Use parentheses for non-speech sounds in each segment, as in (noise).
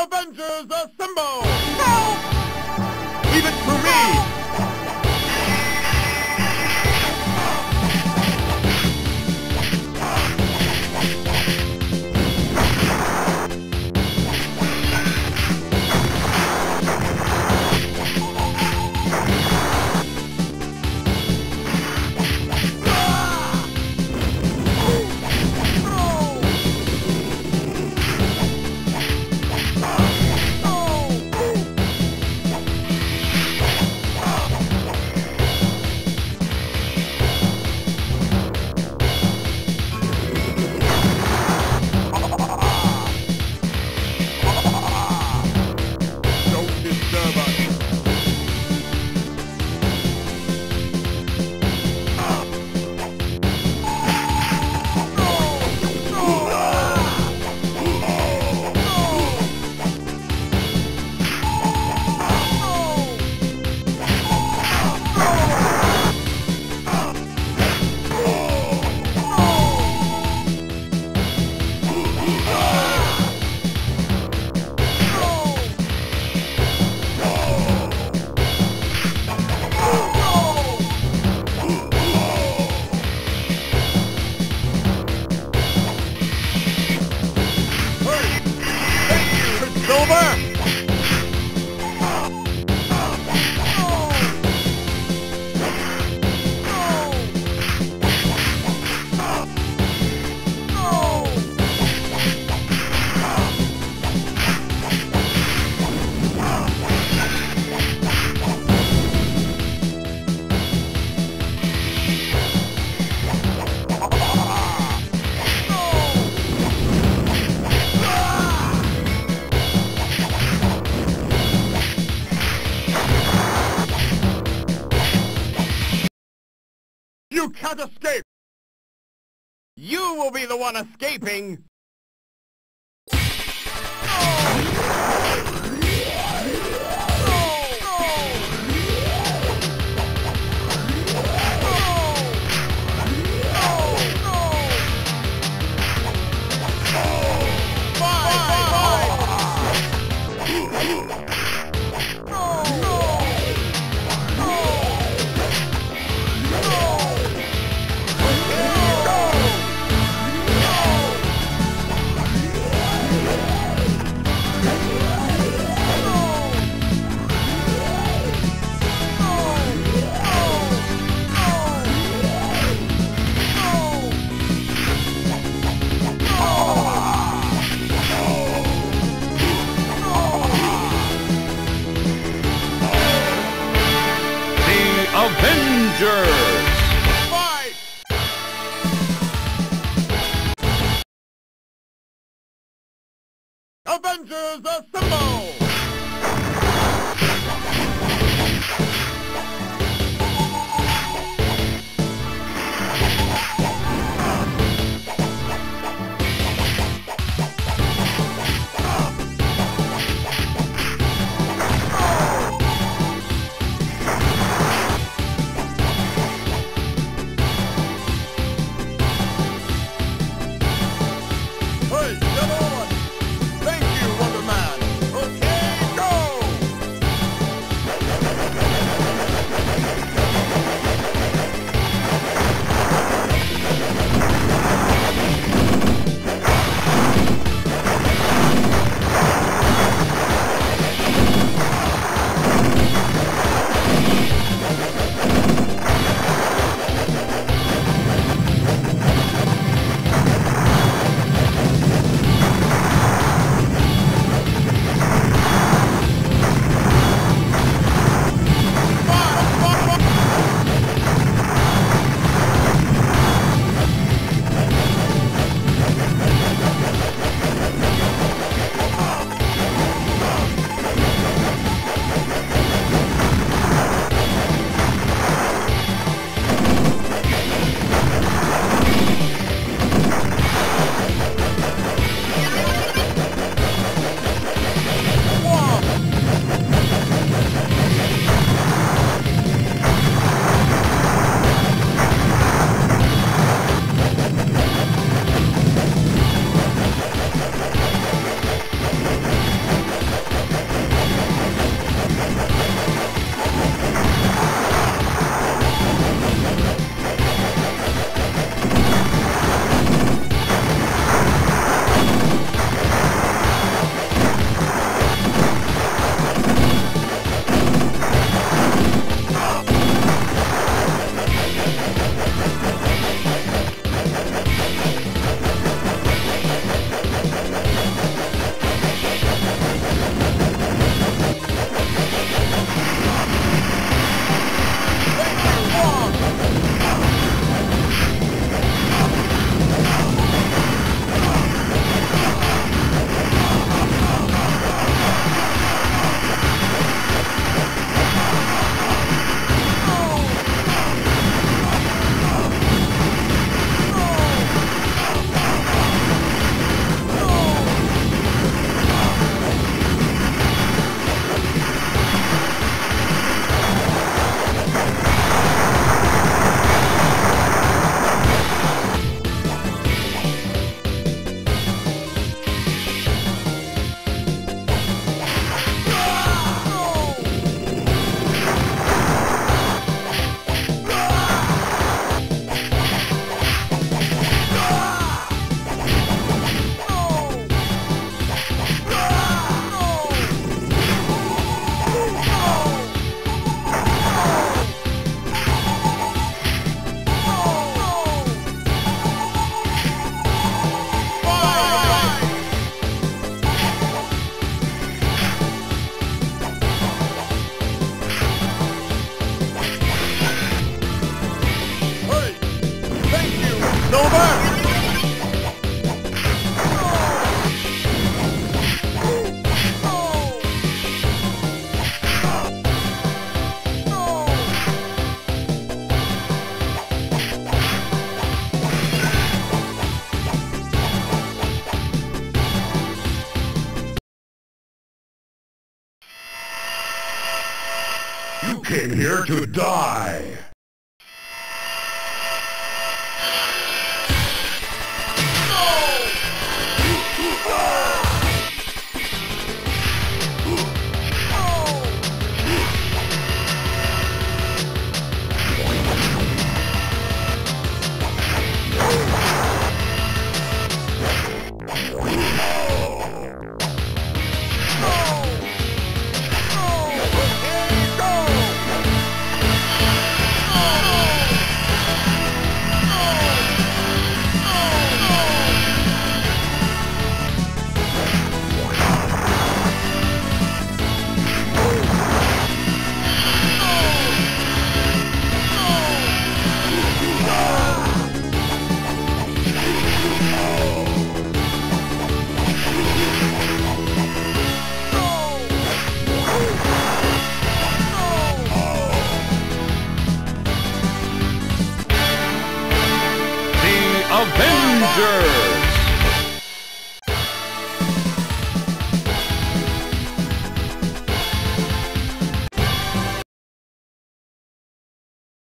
Avengers Assemble! Leave it to me! Will be the one escaping!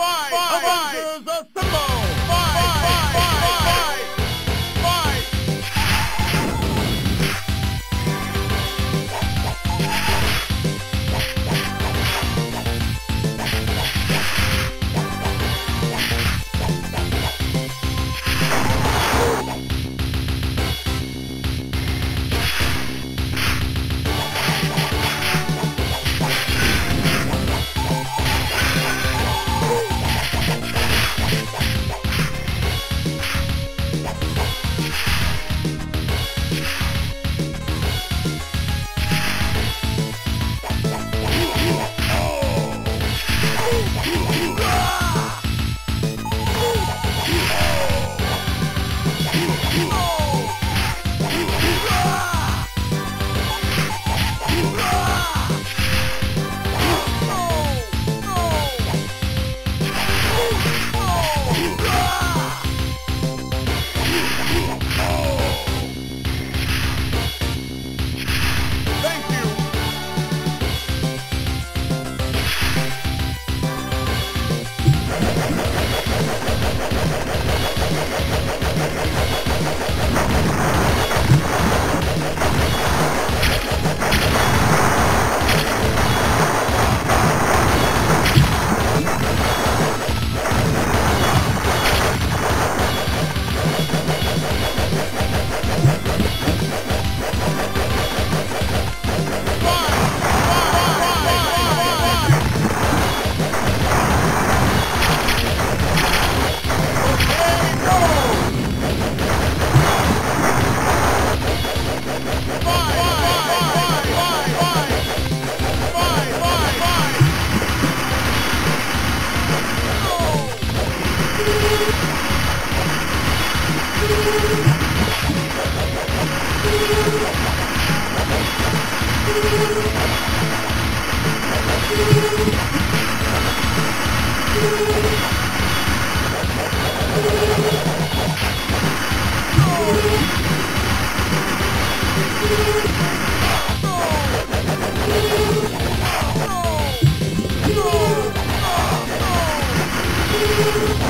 Fight! Avengers you.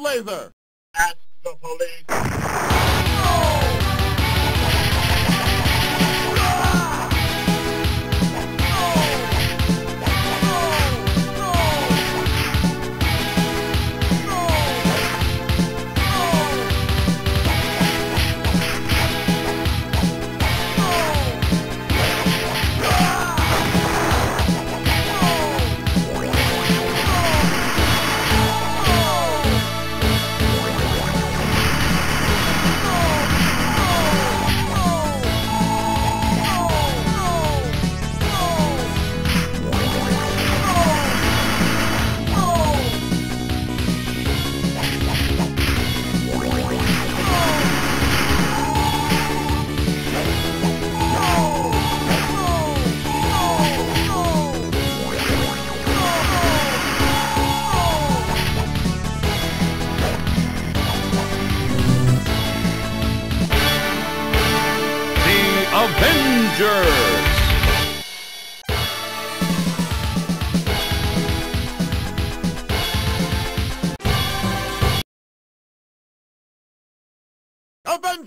Laser?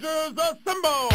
Avengers Assemble!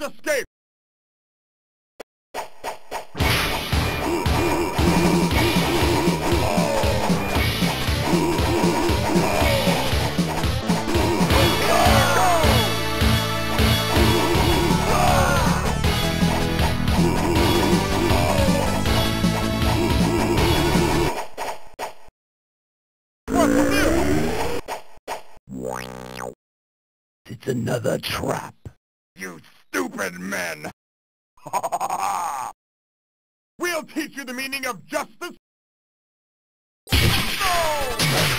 You can't! It's another trap. Stupid men! (laughs) we'll teach you the meaning of justice! No!